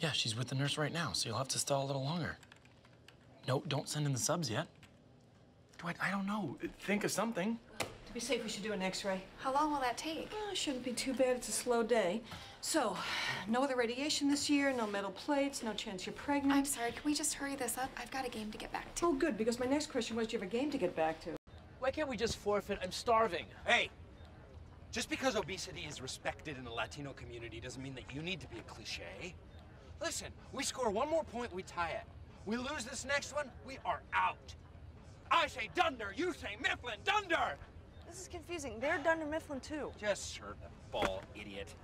Yeah, she's with the nurse right now, so you'll have to stall a little longer. No, don't send in the subs yet. Dwight, I don't know. Think of something. To be safe, we should do an x-ray. How long will that take? Well, it shouldn't be too bad. It's a slow day. So, no other radiation this year, no metal plates, no chance you're pregnant. I'm sorry, can we just hurry this up? I've got a game to get back to. Oh, good, because my next question was, do you have a game to get back to? Why can't we just forfeit? I'm starving. Hey, just because obesity is respected in the Latino community doesn't mean that you need to be a cliche. Listen, we score one more point, we tie it. We lose this next one, we are out. I say Dunder, you say Mifflin, Dunder! This is confusing. They're Dunder Mifflin too. Just serve the ball, idiot.